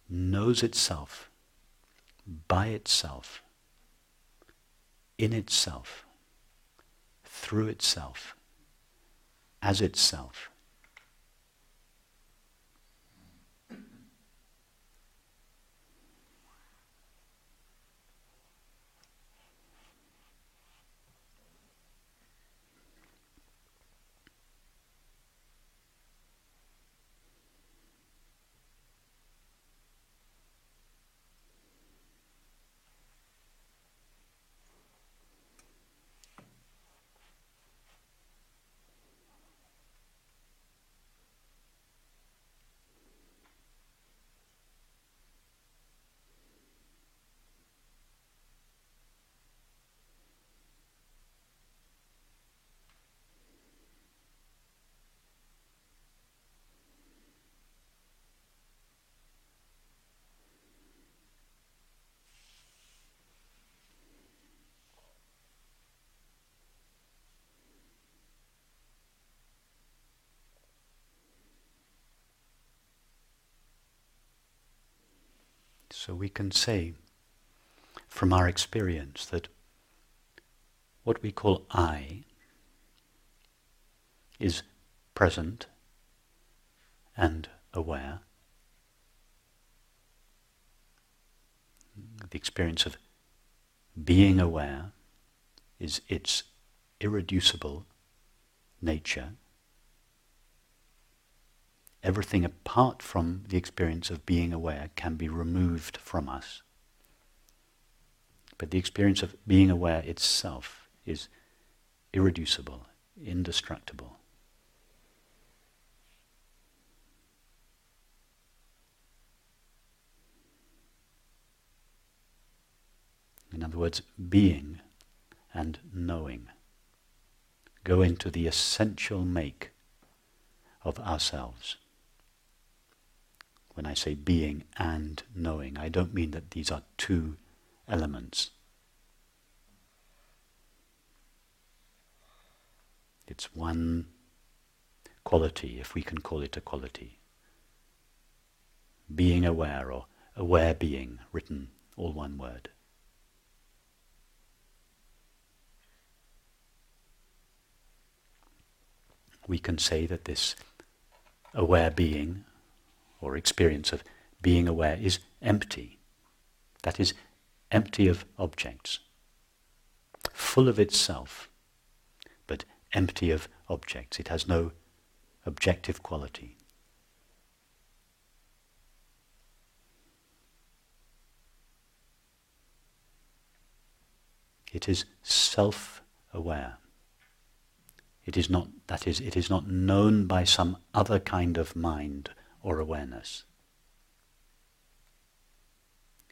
S1: knows itself by itself, in itself, through itself, as itself. So we can say from our experience that what we call I is present and aware. The experience of being aware is its irreducible nature everything apart from the experience of being aware can be removed from us. But the experience of being aware itself is irreducible, indestructible. In other words, being and knowing go into the essential make of ourselves. When I say being and knowing, I don't mean that these are two elements. It's one quality, if we can call it a quality. Being aware or aware being, written all one word. We can say that this aware being or experience of being aware is empty. That is, empty of objects, full of itself but empty of objects. It has no objective quality. It is self-aware. It is not, that is, it is not known by some other kind of mind or awareness.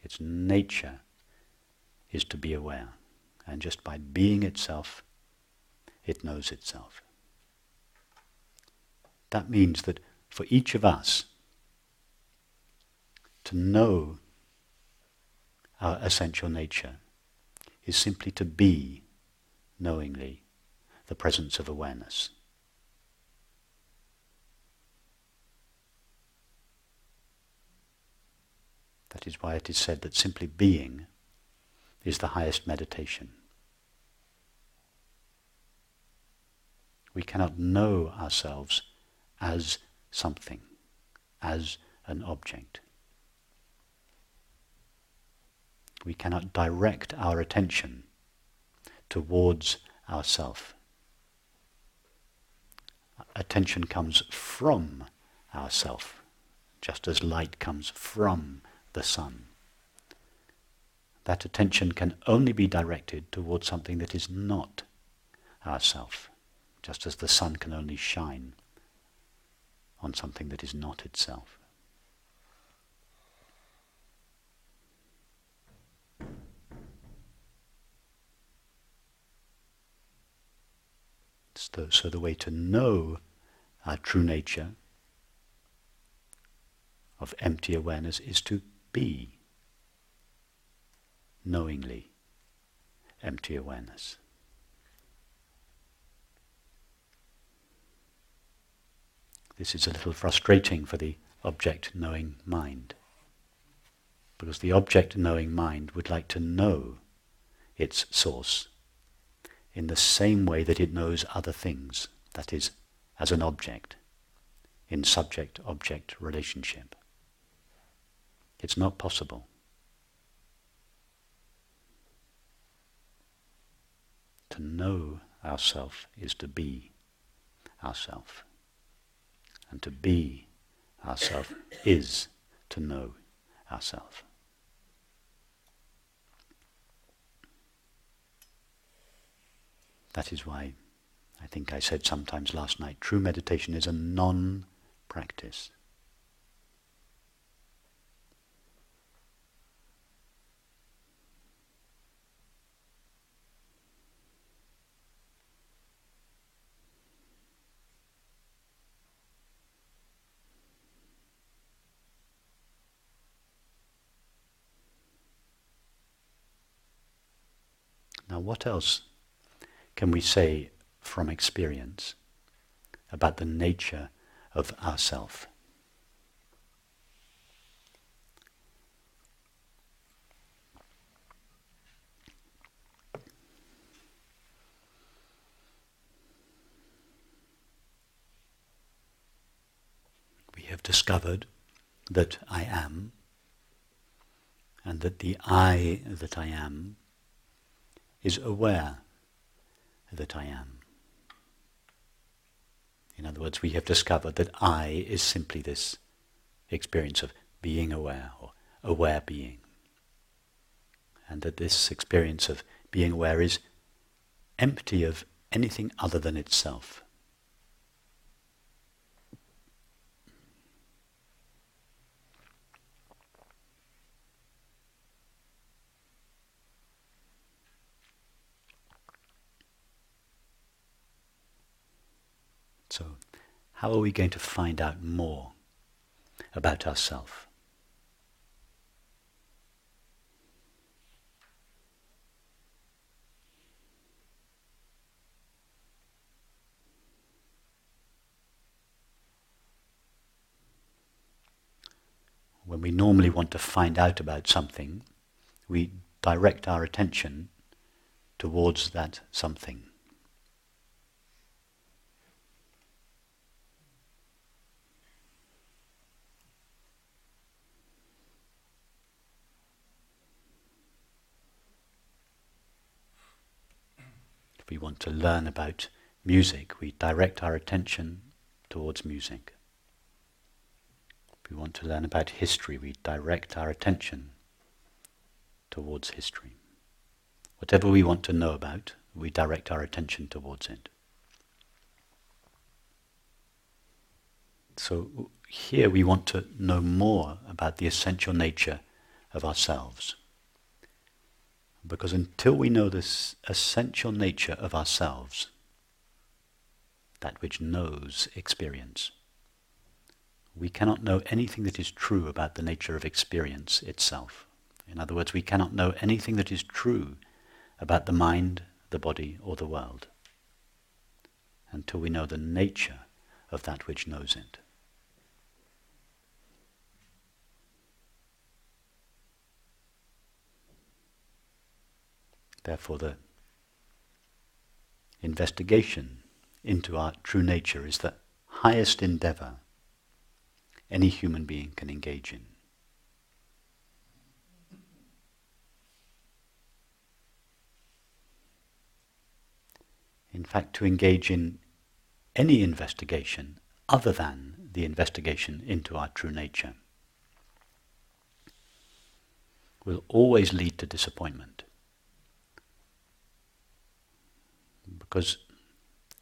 S1: Its nature is to be aware. And just by being itself, it knows itself. That means that for each of us to know our essential nature is simply to be knowingly the presence of awareness. That is why it is said that simply being is the highest meditation. We cannot know ourselves as something, as an object. We cannot direct our attention towards ourself. Attention comes from ourself, just as light comes from the sun. That attention can only be directed towards something that is not ourself just as the sun can only shine on something that is not itself. So, so the way to know our true nature of empty awareness is to be knowingly empty awareness. This is a little frustrating for the object knowing mind. Because the object knowing mind would like to know its source in the same way that it knows other things, that is, as an object, in subject object relationship. It's not possible. To know ourself is to be ourself. And to be ourself is to know ourself. That is why I think I said sometimes last night, true meditation is a non-practice. Now, what else can we say from experience about the nature of ourself? We have discovered that I am, and that the I that I am is aware that I am. In other words, we have discovered that I is simply this experience of being aware or aware being. And that this experience of being aware is empty of anything other than itself. So, how are we going to find out more about ourselves? When we normally want to find out about something, we direct our attention towards that something. If we want to learn about music, we direct our attention towards music. If we want to learn about history, we direct our attention towards history. Whatever we want to know about, we direct our attention towards it. So here we want to know more about the essential nature of ourselves. Because until we know this essential nature of ourselves, that which knows experience, we cannot know anything that is true about the nature of experience itself. In other words, we cannot know anything that is true about the mind, the body, or the world until we know the nature of that which knows it. Therefore, the investigation into our true nature is the highest endeavor any human being can engage in. In fact, to engage in any investigation other than the investigation into our true nature will always lead to disappointment. Because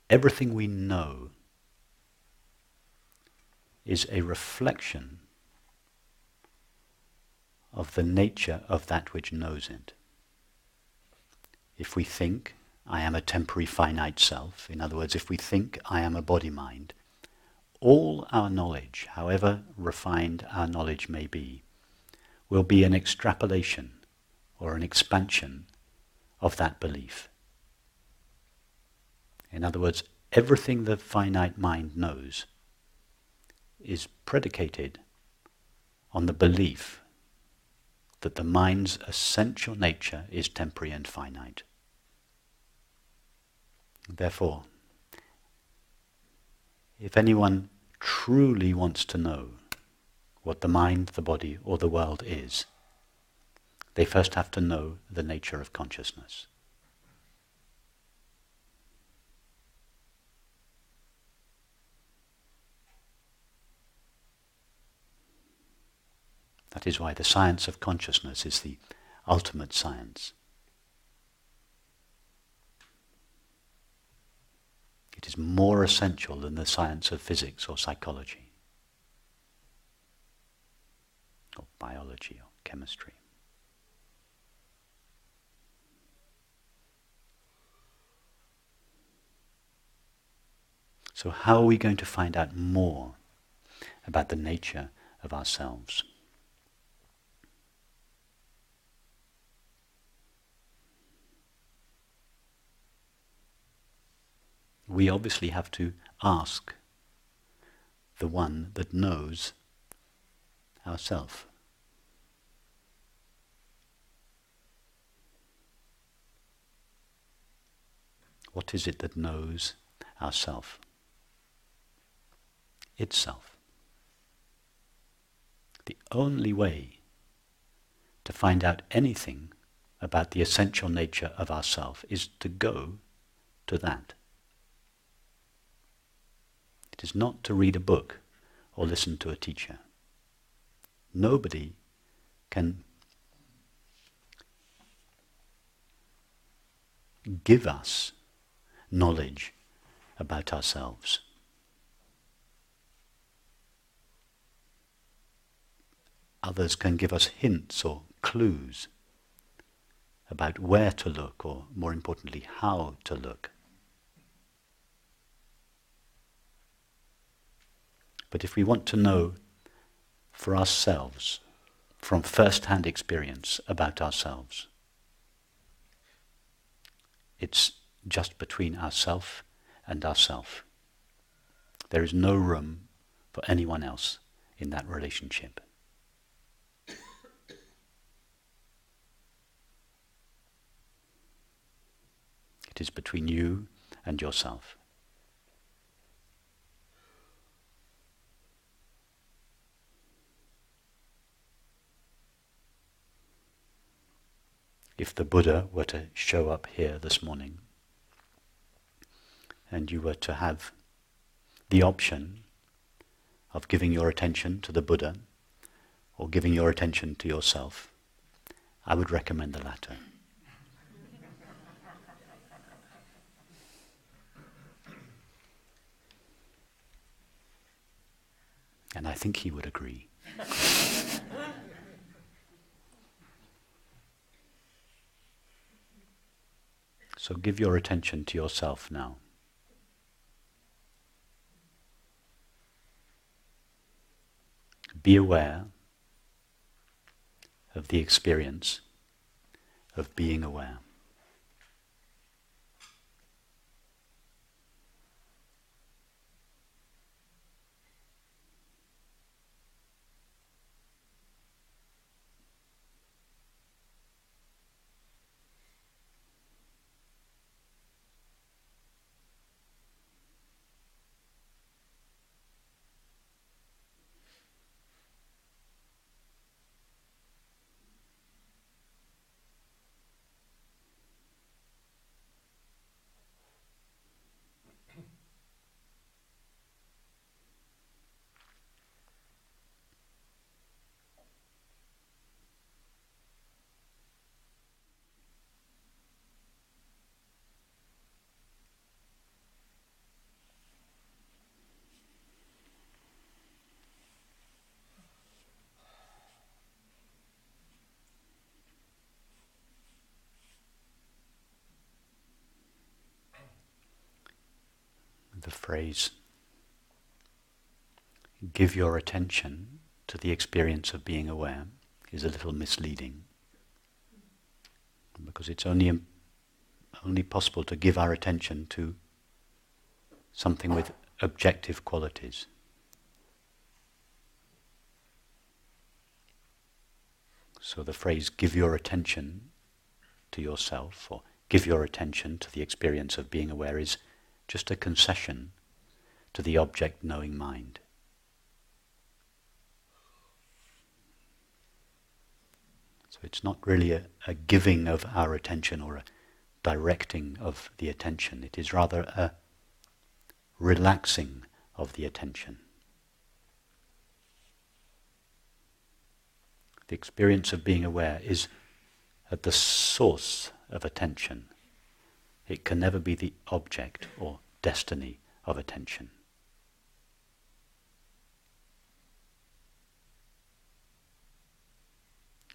S1: everything we know is a reflection of the nature of that which knows it. If we think, I am a temporary finite self, in other words, if we think I am a body mind, all our knowledge, however refined our knowledge may be, will be an extrapolation or an expansion of that belief. In other words, everything the finite mind knows is predicated on the belief that the mind's essential nature is temporary and finite. Therefore, if anyone truly wants to know what the mind, the body, or the world is, they first have to know the nature of consciousness. That is why the science of consciousness is the ultimate science. It is more essential than the science of physics or psychology, or biology or chemistry. So, how are we going to find out more about the nature of ourselves? We obviously have to ask the one that knows ourself. What is it that knows ourself? Itself. The only way to find out anything about the essential nature of ourself is to go to that. It is not to read a book or listen to a teacher. Nobody can give us knowledge about ourselves. Others can give us hints or clues about where to look, or more importantly, how to look. But if we want to know for ourselves, from first hand experience about ourselves, it's just between ourself and ourself. There is no room for anyone else in that relationship. It is between you and yourself. If the Buddha were to show up here this morning and you were to have the option of giving your attention to the Buddha or giving your attention to yourself, I would recommend the latter. And I think he would agree. <laughs> so give your attention to yourself now. Be aware of the experience of being aware. Phrase, give your attention to the experience of being aware, is a little misleading. Because it's only, only possible to give our attention to something with objective qualities. So the phrase, give your attention to yourself, or give your attention to the experience of being aware, is just a concession to the object knowing mind. So it's not really a, a, giving of our attention or a directing of the attention. It is rather a relaxing of the attention. The experience of being aware is at the source of attention. It can never be the object or destiny of attention.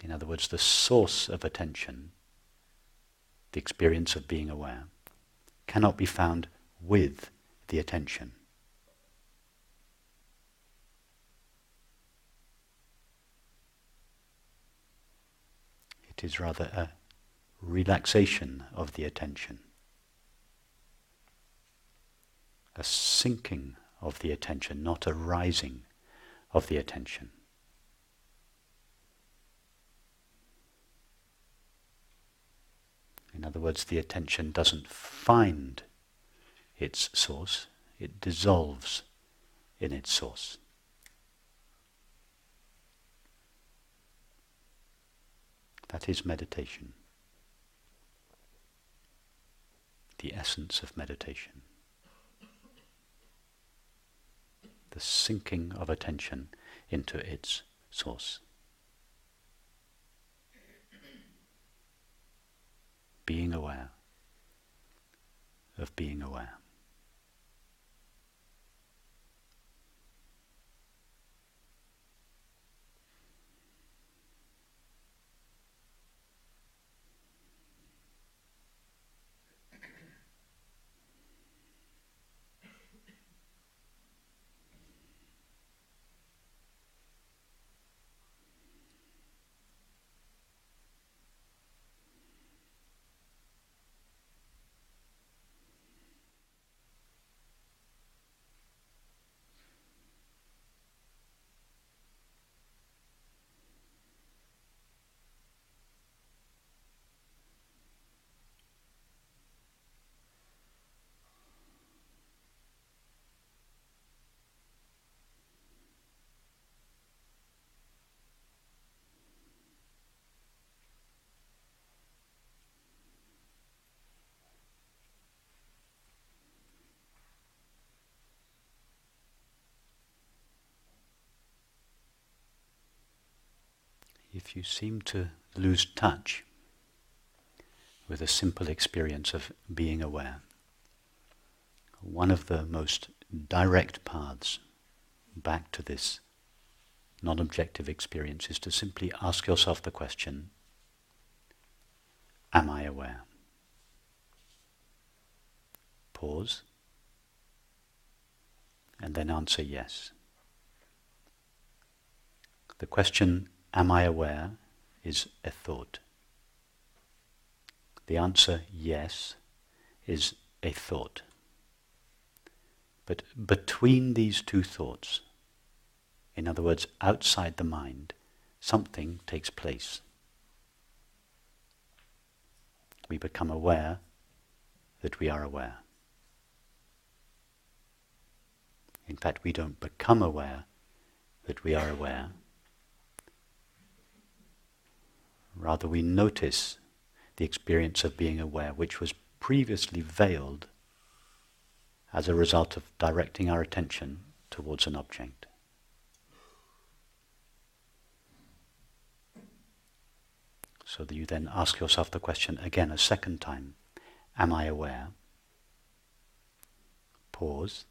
S1: In other words, the source of attention, the experience of being aware, cannot be found with the attention. It is rather a relaxation of the attention. a sinking of the attention, not a rising of the attention. In other words, the attention doesn't find its source, it dissolves in its source. That is meditation. The essence of meditation. the sinking of attention into its source. Being aware of being aware. If you seem to lose touch with a simple experience of being aware, one of the most direct paths back to this non-objective experience is to simply ask yourself the question, am I aware? Pause, and then answer yes. The question, Am I aware? is a thought. The answer, yes, is a thought. But between these two thoughts, in other words, outside the mind, something takes place. We become aware that we are aware. In fact, we don't become aware that we are aware Rather, we notice the experience of being aware, which was previously veiled as a result of directing our attention towards an object. So that you then ask yourself the question again a second time Am I aware? Pause.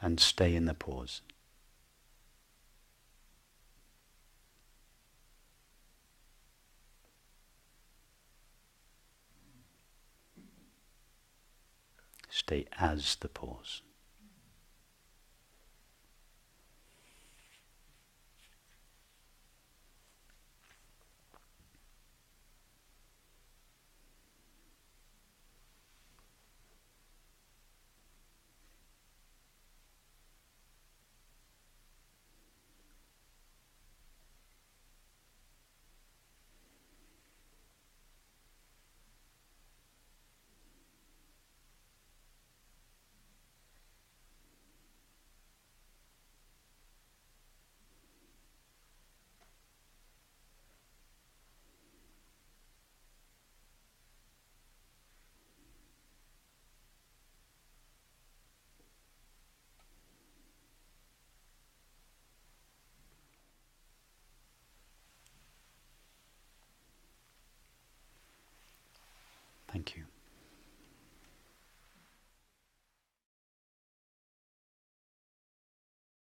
S1: And stay in the pause. Stay as the pause.